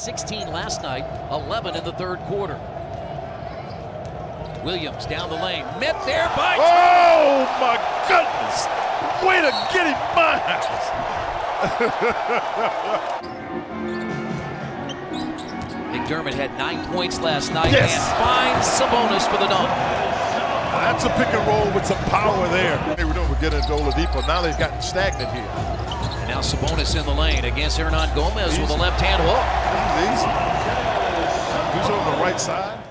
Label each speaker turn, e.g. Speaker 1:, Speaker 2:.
Speaker 1: 16 last night, 11 in the third quarter. Williams down the lane, met there by.
Speaker 2: Oh my goodness! Way to get him, Miles!
Speaker 1: McDermott had nine points last night
Speaker 2: Yes.
Speaker 1: and finds Sabonis for the dunk.
Speaker 2: That's a pick and roll with some power there. Hey, we know we're getting into Oladipo. Now they've gotten stagnant here.
Speaker 1: And now Sabonis in the lane against Hernangomez with a left hand hook.
Speaker 2: Who's on the right side?